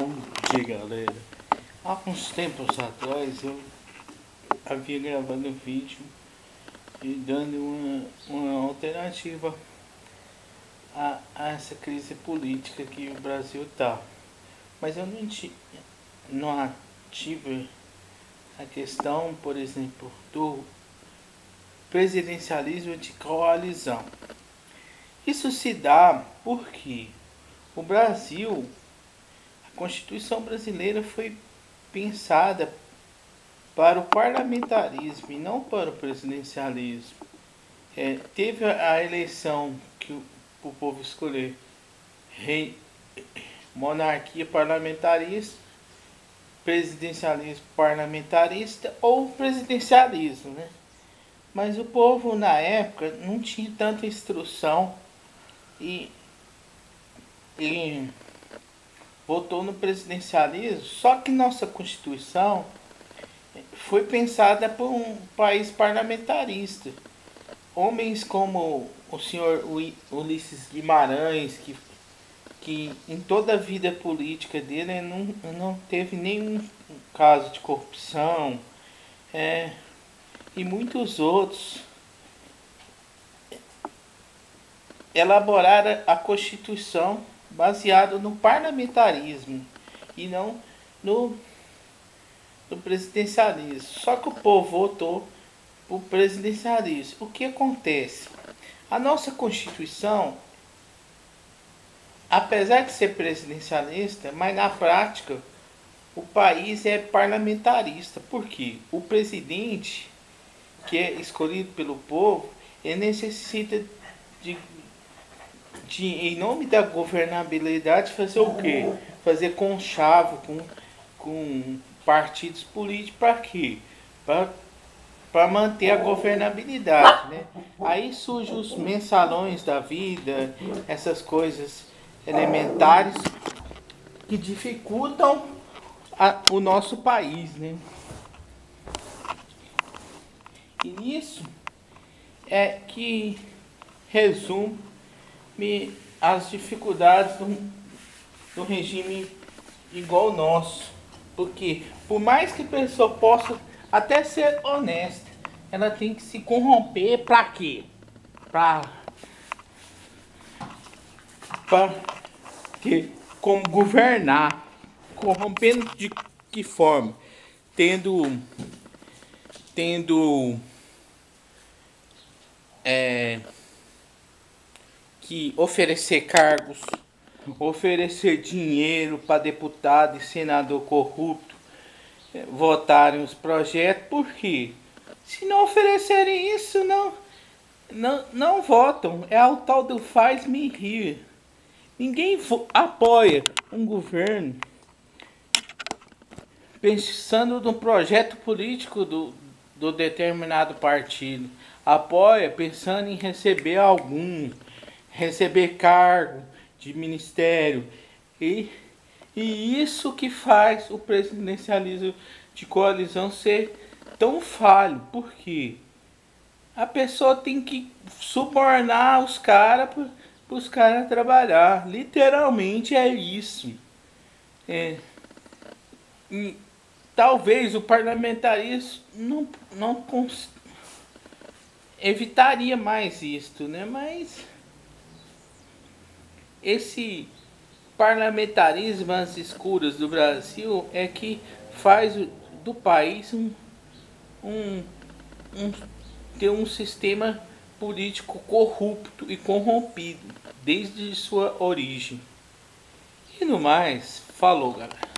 Bom dia galera, há uns tempos atrás eu havia gravado um vídeo e dando uma, uma alternativa a, a, essa crise política que o Brasil está. Mas eu não, tinha, não tive a questão, por exemplo, do presidencialismo de coalizão. Isso se dá porque o Brasil a Constituição brasileira foi pensada para o parlamentarismo e não para o presidencialismo. É, teve a eleição que o, o povo escolher rei, monarquia parlamentarista, presidencialismo parlamentarista ou presidencialismo, né? Mas o povo na época não tinha tanta instrução e, e votou no presidencialismo, só que nossa Constituição foi pensada por um país parlamentarista. Homens como o senhor Ulisses Guimarães, que, que em toda a vida política dele não, não teve nenhum caso de corrupção, é, e muitos outros elaboraram a Constituição baseado no parlamentarismo e não no, no presidencialismo. Só que o povo votou o presidencialismo. O que acontece? A nossa Constituição, apesar de ser presidencialista, mas na prática o país é parlamentarista. Por quê? O presidente, que é escolhido pelo povo, ele necessita de de, em nome da governabilidade, fazer o quê? Fazer conchavo com, com partidos políticos para quê? Para manter a governabilidade. Né? Aí surgem os mensalões da vida, essas coisas elementares que dificultam a, o nosso país. Né? E isso é que resume me, as dificuldades do, do regime igual ao nosso. Porque por mais que a pessoa possa até ser honesta, ela tem que se corromper para quê? Para para como governar, corrompendo de que forma? Tendo tendo é, que oferecer cargos, oferecer dinheiro para deputado e senador corrupto eh, votarem os projetos, por quê? Se não oferecerem isso, não, não, não votam. É o tal do faz-me rir. Ninguém apoia um governo pensando no projeto político do, do determinado partido. Apoia pensando em receber algum receber cargo de ministério. E, e isso que faz o presidencialismo de coalizão ser tão falho. Porque a pessoa tem que subornar os caras para os caras trabalhar. Literalmente é isso. É, e, talvez o parlamentarismo não, não evitaria mais isto, né? Mas esse parlamentarismo às escuras do Brasil é que faz do país um, um, um ter um sistema político corrupto e corrompido desde sua origem. E no mais, falou galera.